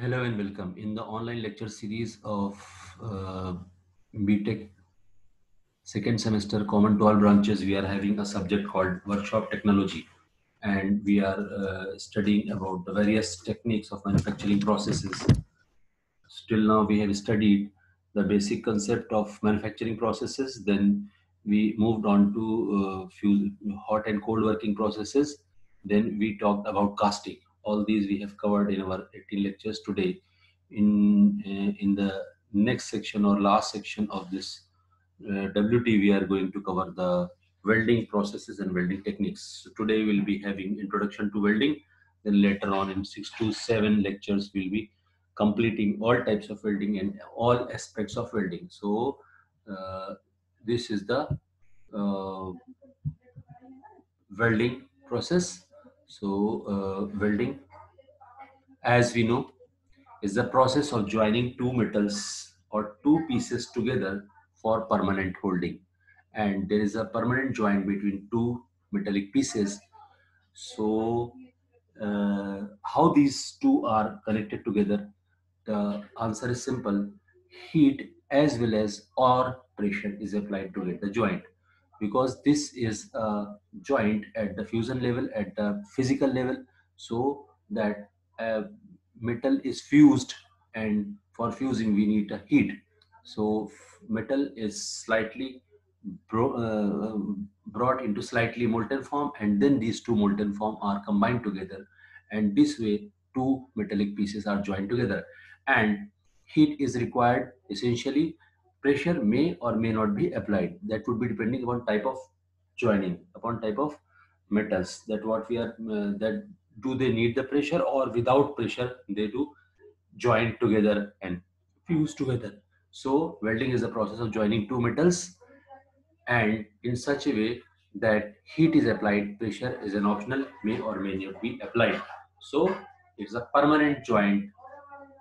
Hello and welcome. In the online lecture series of uh, BTech second semester common to all branches, we are having a subject called workshop technology. And we are uh, studying about the various techniques of manufacturing processes. Still now we have studied the basic concept of manufacturing processes. Then we moved on to uh, few hot and cold working processes. Then we talked about casting all these we have covered in our 18 lectures today. In uh, in the next section or last section of this uh, wt we are going to cover the welding processes and welding techniques. So today we'll be having introduction to welding. Then later on in six to seven lectures we'll be completing all types of welding and all aspects of welding. So uh, this is the welding process so uh, welding, as we know, is the process of joining two metals or two pieces together for permanent holding. And there is a permanent joint between two metallic pieces. So uh, how these two are connected together? The answer is simple. Heat as well as or pressure is applied to get the joint because this is a joint at the fusion level at the physical level. So that metal is fused and for fusing we need a heat. So metal is slightly bro, uh, brought into slightly molten form and then these two molten form are combined together. And this way two metallic pieces are joined together. And heat is required essentially pressure may or may not be applied. That would be depending upon type of joining upon type of metals. That what we are uh, that do they need the pressure or without pressure they do join together and fuse together. So welding is the process of joining two metals and in such a way that heat is applied pressure is an optional may or may not be applied. So it's a permanent joint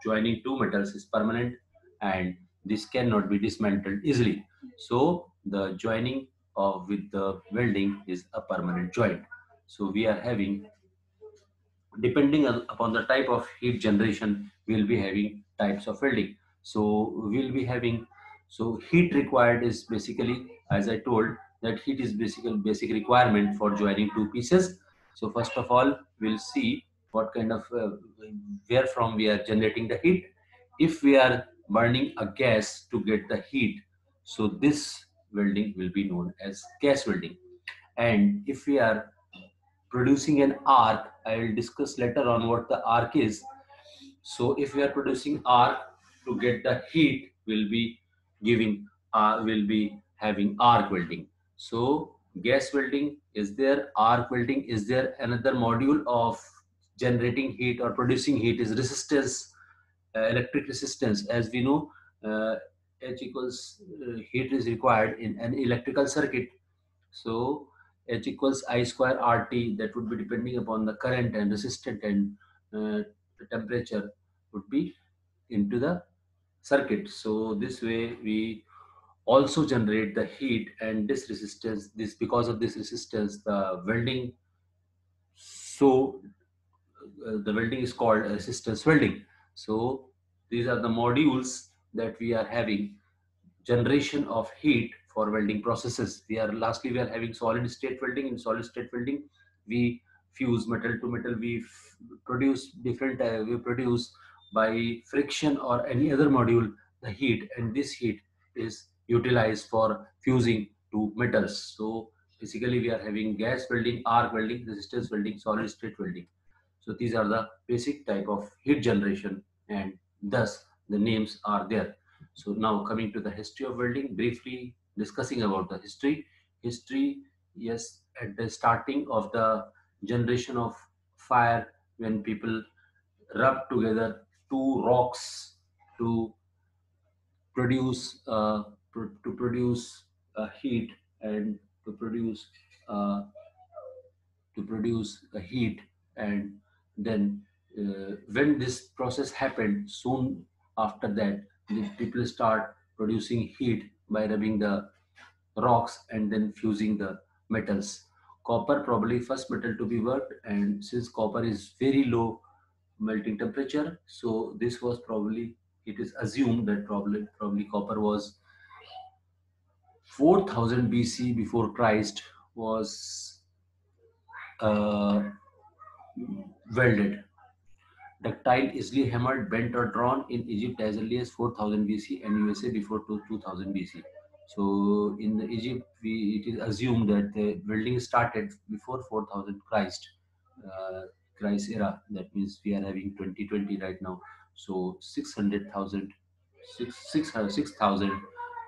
joining two metals is permanent and this cannot be dismantled easily. So the joining of with the welding is a permanent joint. So we are having, depending upon the type of heat generation, we'll be having types of welding. So we'll be having, so heat required is basically, as I told, that heat is basically basic requirement for joining two pieces. So first of all, we'll see what kind of, uh, where from we are generating the heat. If we are burning a gas to get the heat. So this welding will be known as gas welding. And if we are producing an arc, I will discuss later on what the arc is. So if we are producing arc to get the heat, we'll be giving, uh, will be having arc welding. So gas welding is there, arc welding is there. Another module of generating heat or producing heat is resistance electric resistance. As we know, uh, H equals uh, heat is required in an electrical circuit. So H equals I square RT that would be depending upon the current and resistance and uh, the temperature would be into the circuit. So this way we also generate the heat and this resistance, this because of this resistance, the welding, so uh, the welding is called resistance welding. So these are the modules that we are having generation of heat for welding processes. We are lastly we are having solid state welding. In solid state welding, we fuse metal to metal. We produce different. Uh, we produce by friction or any other module the heat, and this heat is utilized for fusing to metals. So basically, we are having gas welding, arc welding, resistance welding, solid state welding. So these are the basic type of heat generation and Thus, the names are there. So now coming to the history of welding, briefly discussing about the history. History, yes, at the starting of the generation of fire, when people rub together two rocks to produce uh, pr to produce uh, heat and to produce uh, to produce a heat and then uh, when this process happened, soon after that, people start producing heat by rubbing the rocks and then fusing the metals. Copper probably first metal to be worked and since copper is very low melting temperature. So this was probably, it is assumed that probably, probably copper was 4000 BC before Christ was uh, welded. Ductile, easily hammered, bent or drawn in Egypt as early as 4000 BC and USA before 2000 BC. So in Egypt, we, it is assumed that the welding started before 4000 Christ, uh, Christ era. That means we are having 2020 right now. So 600,000, 6, 6,000 6,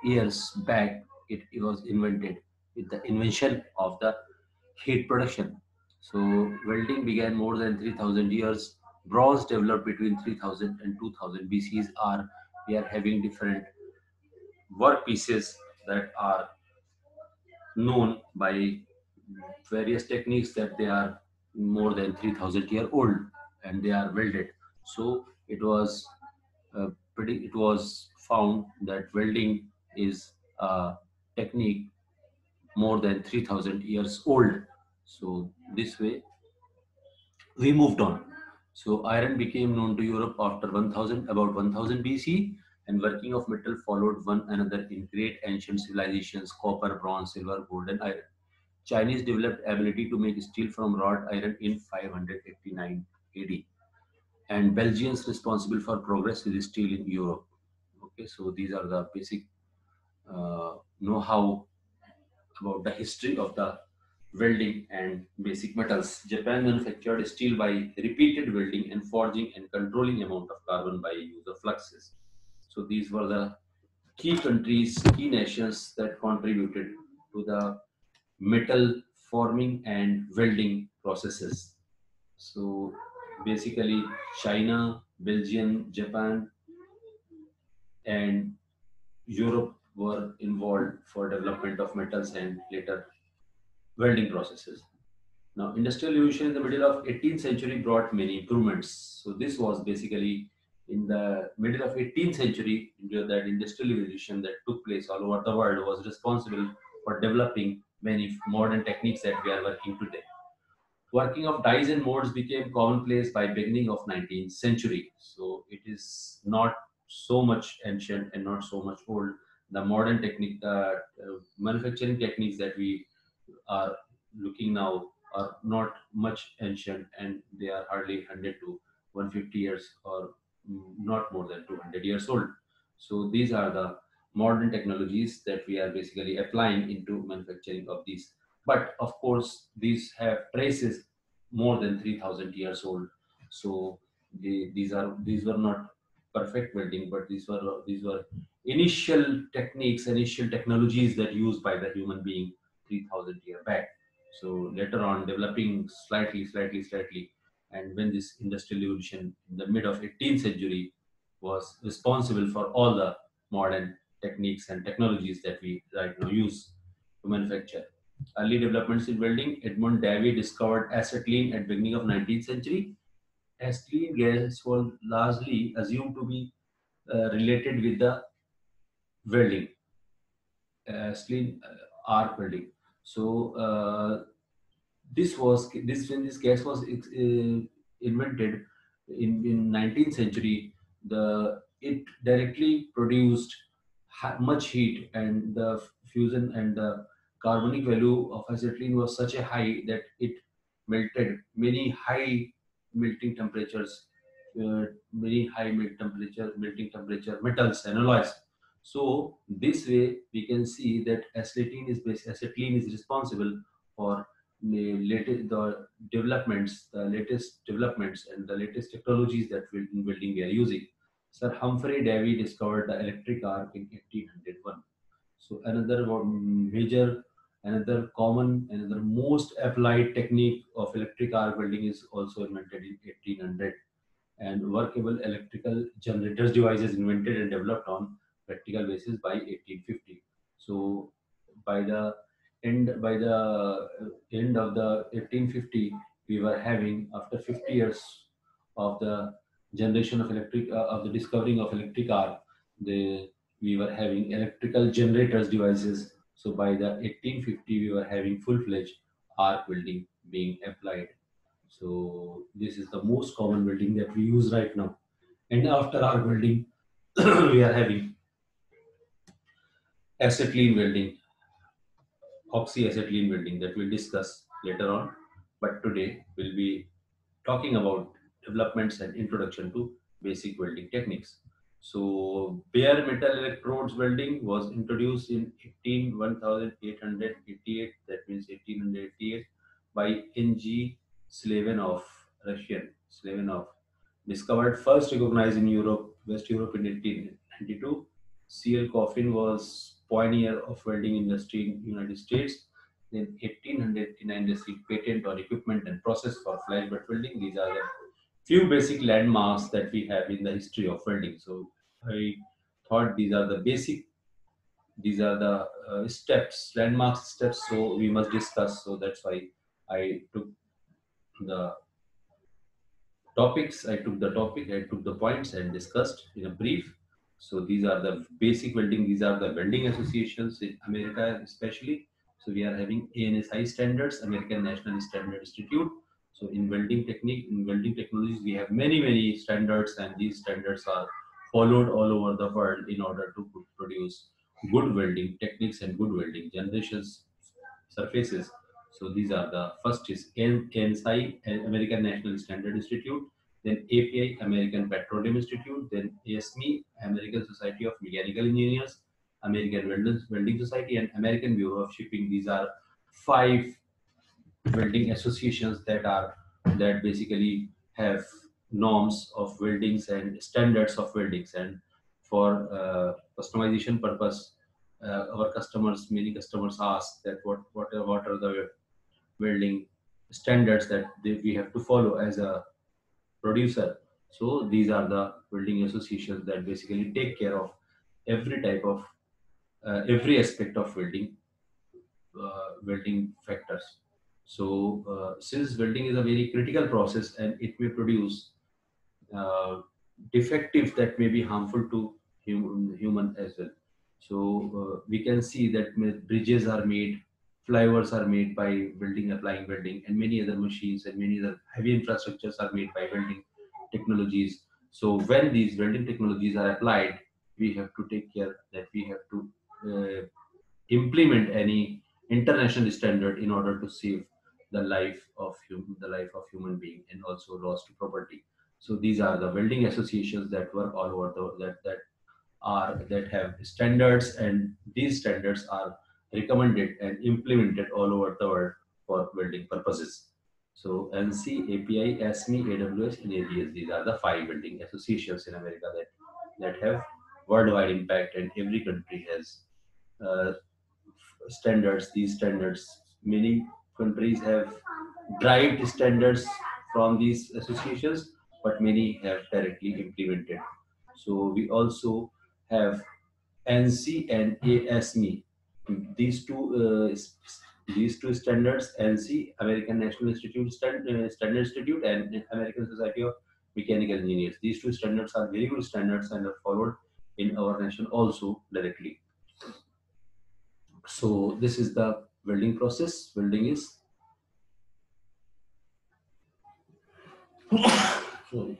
years back, it, it was invented with the invention of the heat production. So welding began more than 3000 years. Bronze developed between 3000 and 2000 BCs are we are having different work pieces that are known by various techniques that they are more than 3000 year old and they are welded. So it was uh, pretty it was found that welding is a technique more than 3000 years old. So this way we moved on so iron became known to europe after 1000 about 1000 bc and working of metal followed one another in great ancient civilizations copper, bronze, silver, gold, and iron. Chinese developed ability to make steel from wrought iron in 589 AD. And Belgians responsible for progress with steel in Europe. Okay, so these are the basic uh, know-how about the history of the welding and basic metals. Japan manufactured steel by repeated welding and forging and controlling amount of carbon by use of fluxes. So these were the key countries, key nations that contributed to the metal forming and welding processes. So basically China, Belgium, Japan, and Europe were involved for development of metals and later welding processes. Now, industrial revolution in the middle of 18th century brought many improvements. So this was basically in the middle of 18th century, that industrial revolution that took place all over the world was responsible for developing many modern techniques that we are working today. Working of dies and molds became commonplace by beginning of 19th century. So it is not so much ancient and not so much old. The modern technique, the uh, manufacturing techniques that we are looking now are not much ancient and they are hardly 100 to 150 years or mm, not more than 200 years old. So these are the modern technologies that we are basically applying into manufacturing of these. But of course, these have traces more than 3000 years old. So the, these are these were not perfect welding, but these were these were initial techniques, initial technologies that used by the human being 3000 year back. So later on, developing slightly, slightly, slightly, and when this industrial revolution in the mid of 18th century was responsible for all the modern techniques and technologies that we right now use to manufacture. Early developments in welding, Edmund Davy discovered acetylene at beginning of 19th century. Acetylene gas was largely assumed to be uh, related with the welding, acetylene uh, arc welding. So uh, this was this when this gas was uh, invented in in 19th century the it directly produced much heat and the fusion and the carbonic value of acetylene was such a high that it melted many high melting temperatures uh, many high melt temperature melting temperature metals and alloys so this way we can see that acetylene is acetylene is responsible for the latest the developments, the latest developments and the latest technologies that in building we are using. Sir Humphrey Davy discovered the electric arc in 1801. So another major, another common, another most applied technique of electric arc welding is also invented in 1800. And workable electrical generators devices invented and developed on practical basis by 1850. So by the end by the end of the 1850 we were having after 50 years of the generation of electric uh, of the discovering of electric arc the we were having electrical generators devices so by the 1850 we were having full-fledged arc welding being applied So this is the most common welding that we use right now. And after our welding, we are having acetylene welding, oxyacetylene welding that we'll discuss later on. But today we'll be talking about developments and introduction to basic welding techniques. So bare metal electrodes welding was introduced in 18, 1888, that means 1888 by N.G. Slavanov, Russian, Slavanov, discovered first recognized in Europe, West Europe in 1892. C.L. Coffin was pioneer of welding industry in United States. In 1889, they patent on equipment and process for flash butt welding. These are the few basic landmarks that we have in the history of welding. So I thought these are the basic, these are the uh, steps, landmark steps. So we must discuss. So that's why I took the topics. I took the topic, I took the points and discussed in a brief. So these are the basic welding. These are the welding associations in America, especially. So we are having ANSI standards, American National Standard Institute. So in welding technique, in welding technologies, we have many, many standards and these standards are followed all over the world in order to produce good welding techniques and good welding generations surfaces. So these are the first is ANSI, American National Standard Institute, then API, American Petroleum Institute, then ASME, American Society of Mechanical Engineers, American Welding Society, and American Bureau of Shipping. These are five welding associations that are that basically have norms of weldings and standards of weldings and for uh, customization purpose uh, our customers many customers ask that what what are, what are the welding standards that they, we have to follow as a producer so these are the welding associations that basically take care of every type of uh, every aspect of welding uh, welding factors so uh, since welding is a very critical process and it may produce uh, defectives that may be harmful to hum human as well. So uh, we can see that bridges are made, flyovers are made by building, applying welding, and many other machines and many other heavy infrastructures are made by welding technologies. So when these welding technologies are applied, we have to take care that we have to uh, implement any international standard in order to save the life of human, the life of human being and also loss to property. So these are the welding associations that work all over the that that are that have standards, and these standards are recommended and implemented all over the world for building purposes. So ANSI, API, ASME, AWS, and ABS. These are the five building associations in America that that have worldwide impact, and every country has uh, standards. These standards, many countries have derived standards from these associations but many have directly implemented. So we also have ANSI and ASME. These two uh, these two standards, ANSI, American National Institute Stand, uh, Standard Institute, and American Society of Mechanical Engineers. These two standards are very good standards and are followed in our nation also directly. So this is the welding process. Welding is Sorry.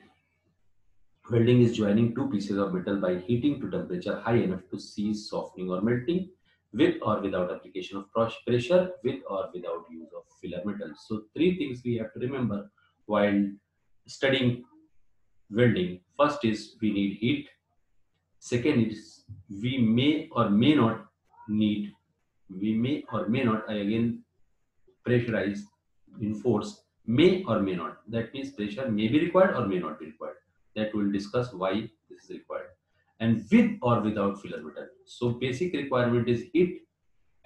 Welding is joining two pieces of metal by heating to temperature high enough to cease softening or melting with or without application of pressure, with or without use of filler metal. So three things we have to remember while studying welding. First is we need heat. Second is we may or may not need, we may or may not, I again pressurize, enforce may or may not. That means pressure may be required or may not be required. That we will discuss why. And with or without filler metal. So basic requirement is heat.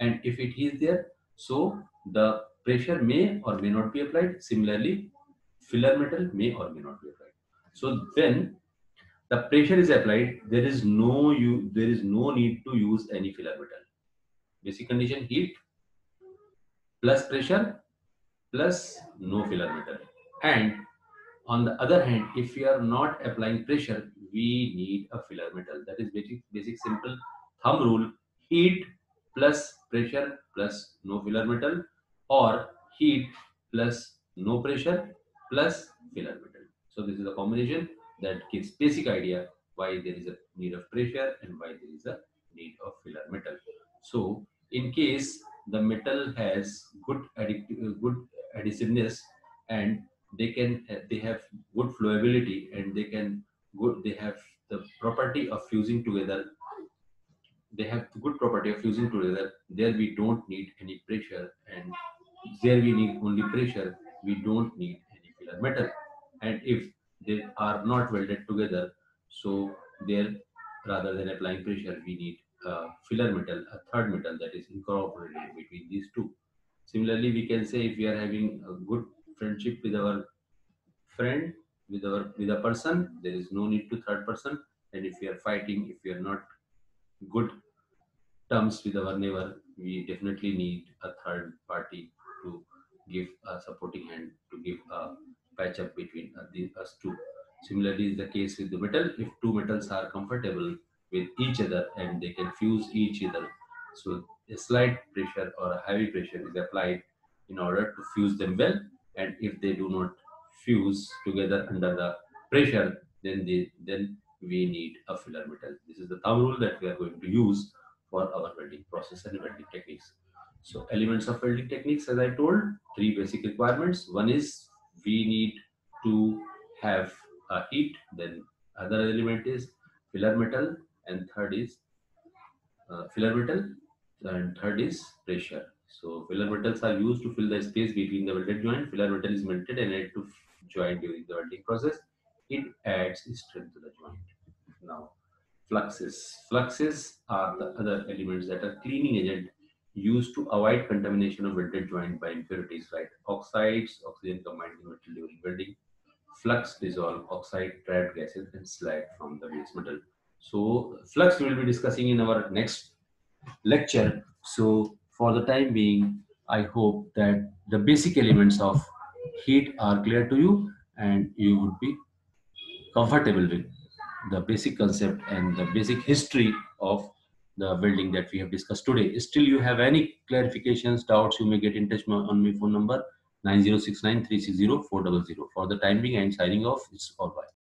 And if it is there, so the pressure may or may not be applied. Similarly, filler metal may or may not be applied. So then the pressure is applied, there is no you there is no need to use any filler metal. Basic condition heat plus pressure plus no filler metal. And on the other hand, if we are not applying pressure, we need a filler metal. That is basic, basic simple thumb rule, heat plus pressure plus no filler metal or heat plus no pressure plus filler metal. So this is a combination that gives basic idea why there is a need of pressure and why there is a need of filler metal. So in case the metal has good good adhesiveness and they can eh, they have good flowability and they can good they have the property of fusing together. They have the good property of fusing together. There we don't need any pressure and there we need only pressure. We don't need any filler metal. And if they are not welded together so there rather than applying pressure we need a filler metal a third metal that is incorporated between these two. Similarly we can say if we are having a good friendship with our friend with our with a person there is no need to third person. And if we are fighting if we are not good terms with our neighbor we definitely need a third party to give a supporting hand to give a patch up between uh, us two. Similarly is the case with the metal if two metals are comfortable with each other and they can fuse each other so a slight pressure or a heavy pressure is applied in order to fuse them well and if they do not fuse together under the pressure, then they, then we need a filler metal. This is the thumb rule that we are going to use for our welding process and welding techniques. So elements of welding techniques, as I told, three basic requirements. One is we need to have a heat. Then other element is filler metal, and third is uh, filler metal, and third is pressure. So filler metals are used to fill the space between the welded joint. Filler metal is melted and added to joint during the welding process. It adds strength to the joint. Now, fluxes. Fluxes are the other elements that are cleaning agent used to avoid contamination of welded joint by impurities, right? Oxides, oxygen combined in metal during welding. Flux dissolve oxide, trapped gases, and slag from the base metal. So, flux we will be discussing in our next lecture. So, for the time being, I hope that the basic elements of heat are clear to you and you would be comfortable with the basic concept and the basic history of the welding that we have discussed today. Still, you have any clarifications, doubts, you may get in touch on my phone number 9069 For the time being, I am signing off. It's all bye.